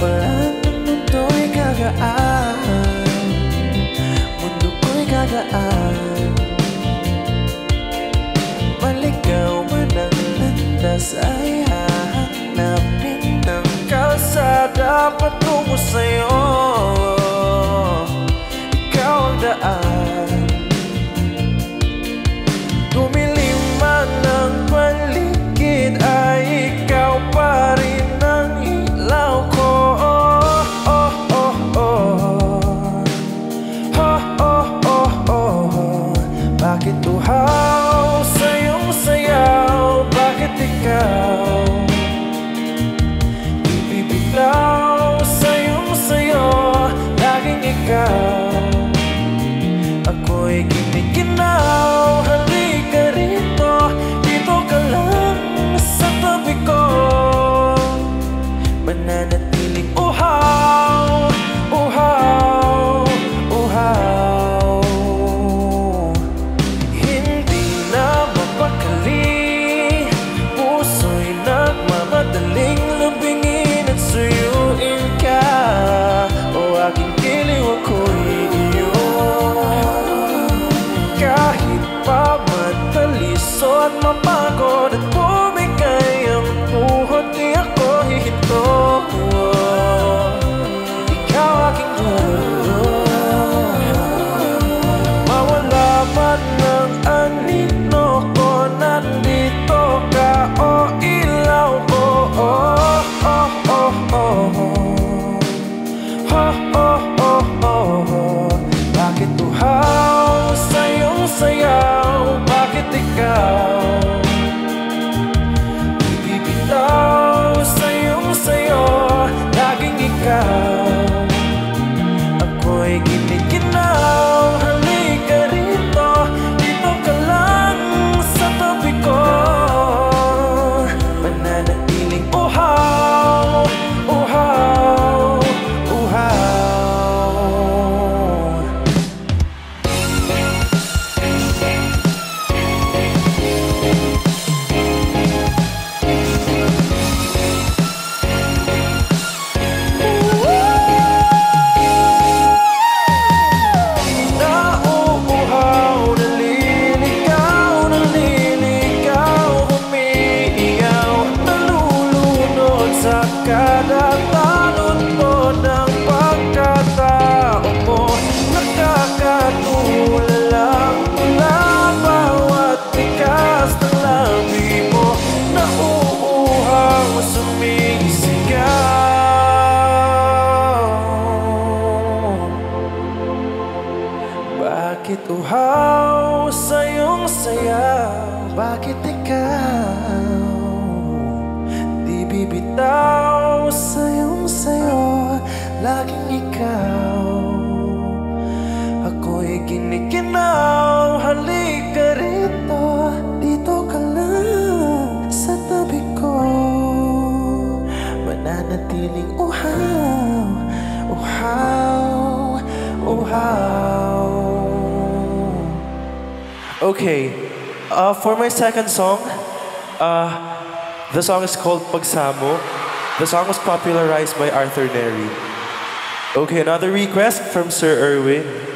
wala Mundo'y kagaan Mundo ko'y kagaan Maligaw man ang landas Ay hahanapin ng kalsada Patungo sa'yo bibitaw sayong sayo Laging ikaw. Ako'y kinikinaw Halika rito Dito ka lang Sa tabi ko. Mananatiling uhaw Uhaw Uhaw. Okay uh, For my second song Uh The song is called Pagsamo. The song was popularized by Arthur Neri. Okay, another request from Sir Irwin.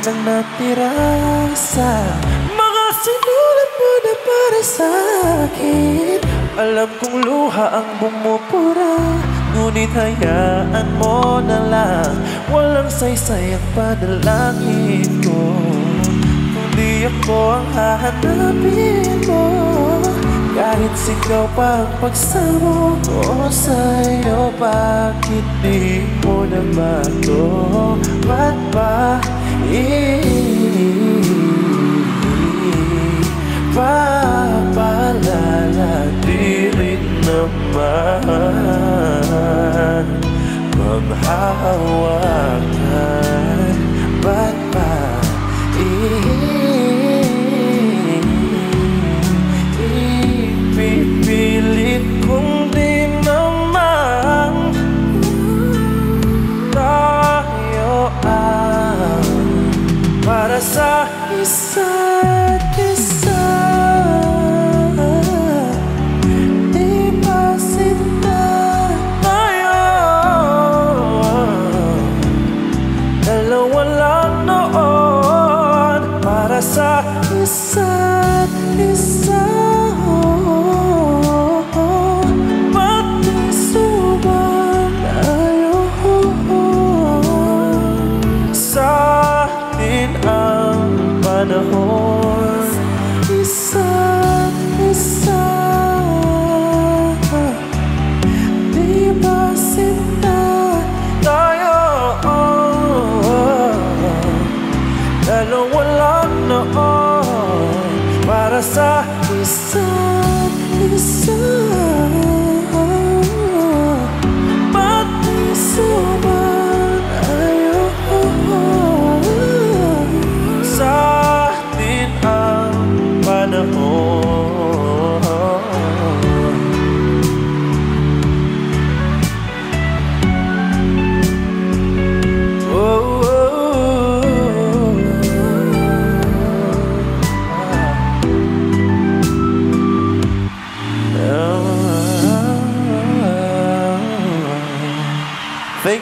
Nang natira sa Mga sinulat mo na para sa akin. Alam kong luha ang bumupura Ngunit hayaan mo na lang. Walang saysay ang panalangin ko Kung di ako ang hahanapin mo. Kahit sigaw pa ang pagsamo ko sa'yo Bakit di mo naman to Ba't ba Papalala di rin naman. Panghawakan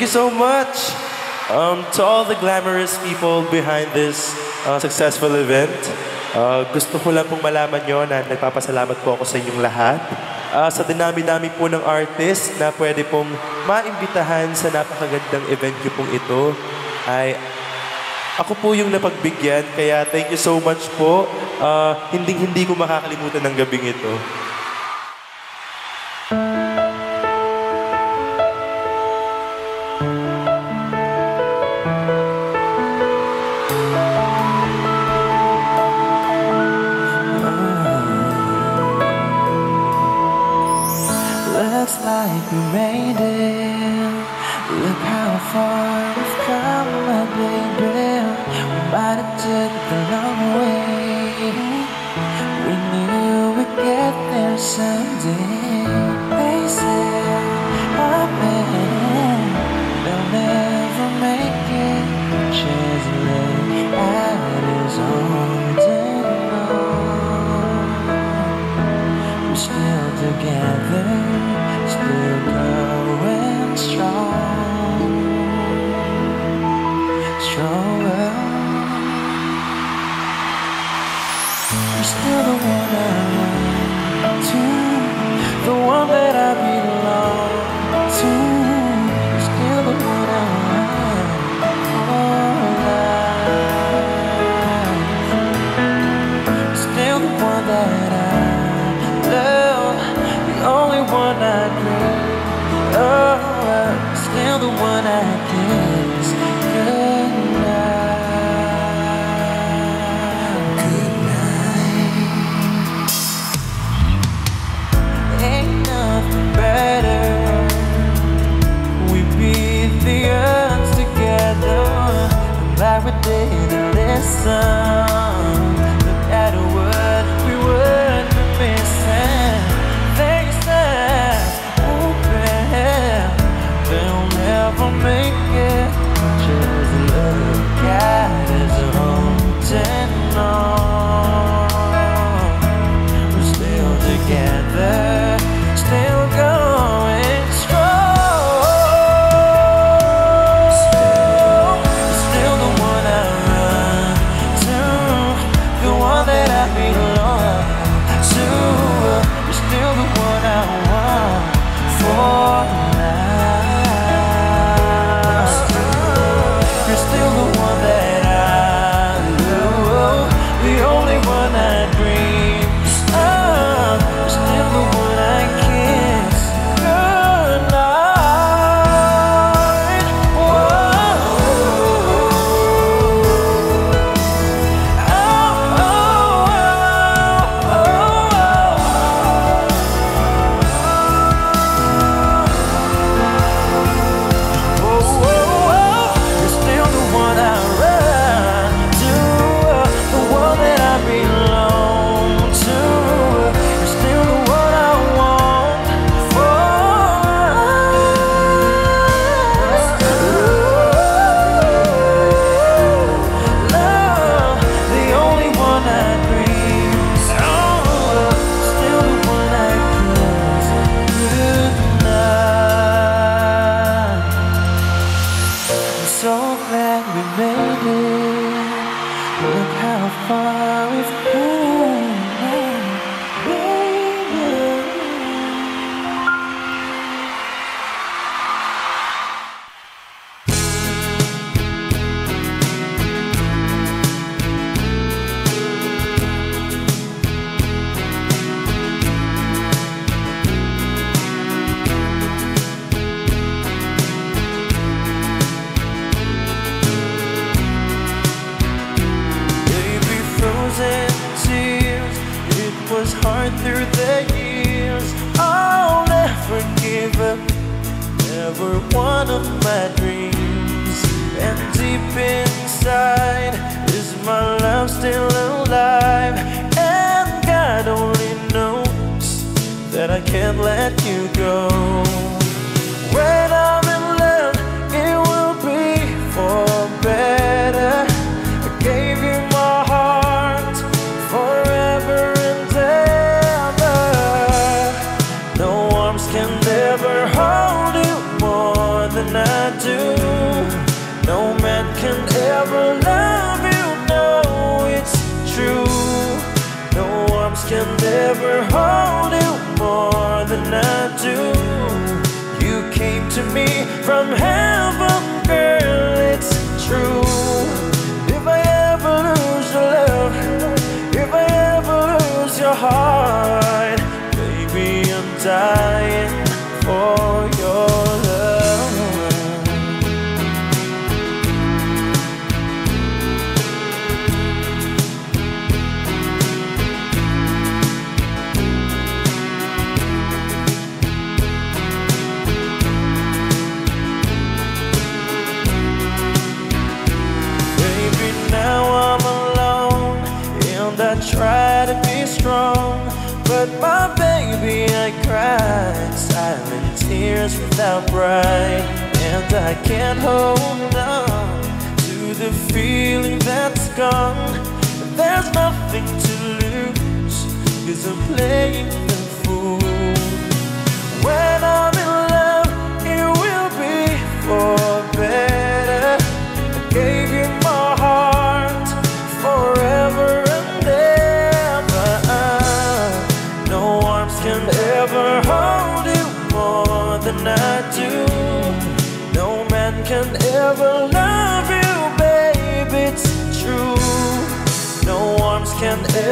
Thank you so much um, to all the glamorous people behind this uh, successful event. Uh, gusto ko lang pong malaman nyo na nagpapasalamat po ako sa inyong lahat. Uh, sa dinami-dami po ng artist na pwede pong maimbitahan sa napakagandang event nyo pong ito ay ako po yung napagbigyan, kaya thank you so much po. Uh, hindi hindi ko makakalimutan ng gabing ito. that I can't let you go. can't hold on to the feeling that's gone. There's nothing to lose, cause I'm playing.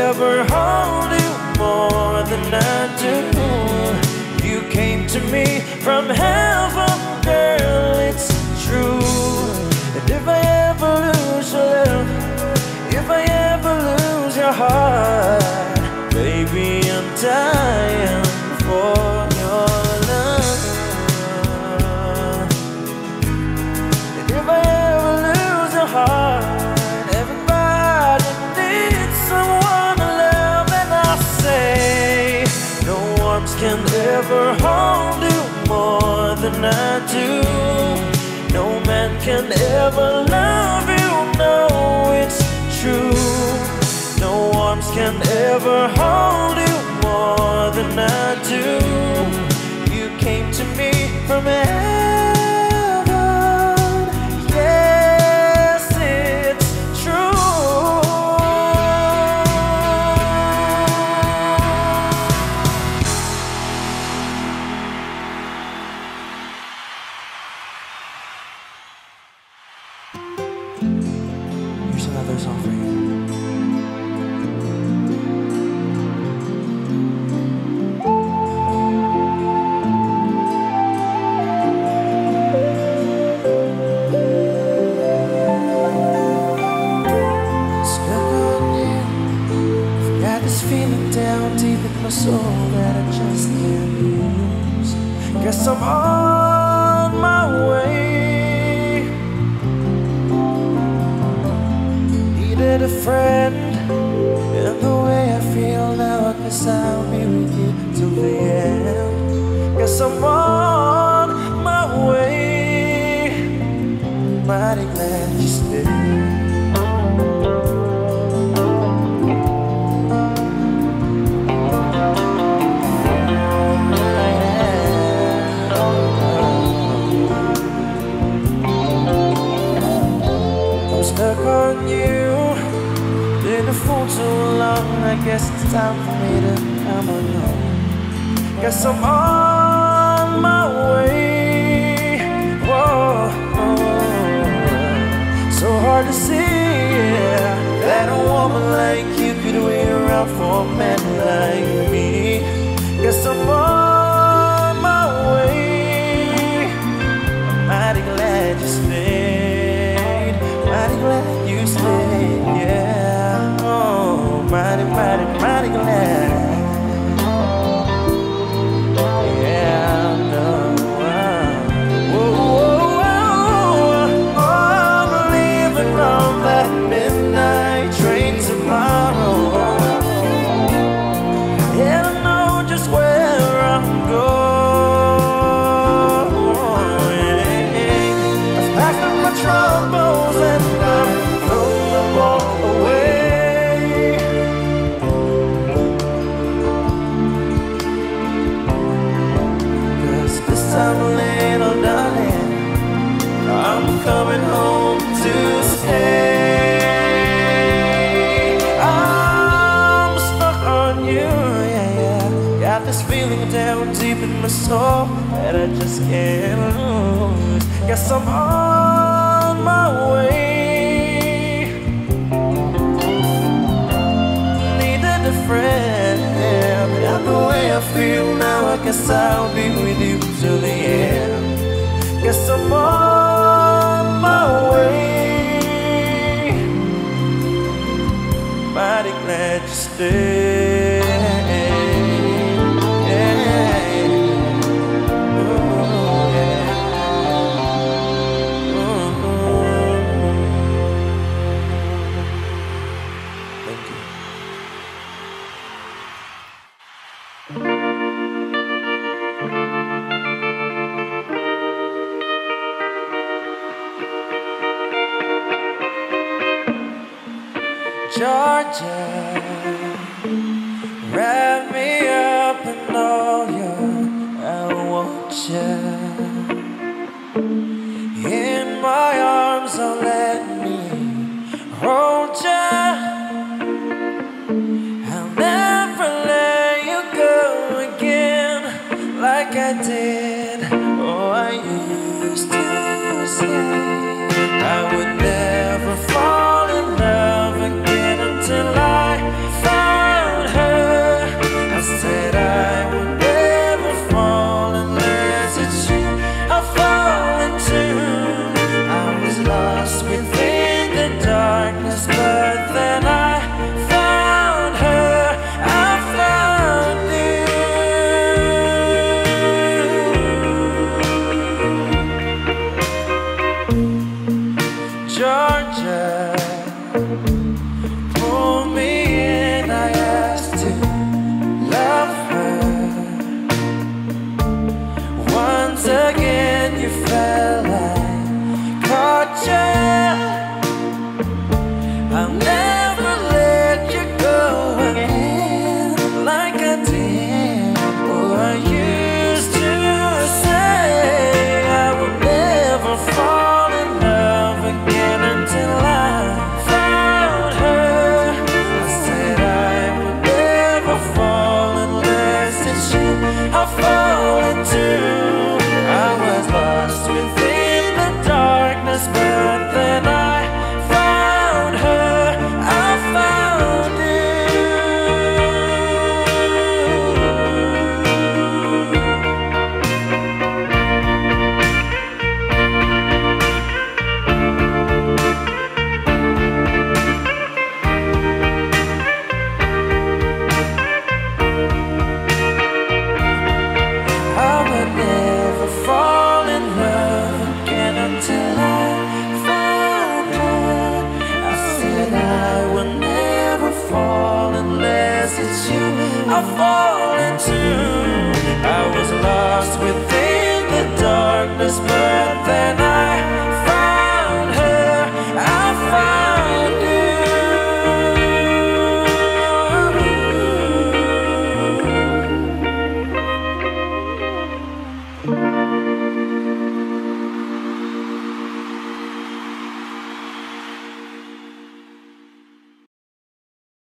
ever hold you more than I do. You came to me from heaven, girl. Than I do. No man can ever love you, no, it's true. No arms can ever hold you more than I do. You came to me from heaven. Guess I'm on my way. Needed a friend, and the way I feel now, I guess I'll be with you till the end. Guess I'm on my way. Mighty I guess it's time for me to come along. Guess I'm on my way. Whoa, so hard to see yeah, that a woman like you could wait around for a man like me. Guess I'll be with you till the end. Guess I'm on my way. Mighty glad you stayed. Georgia,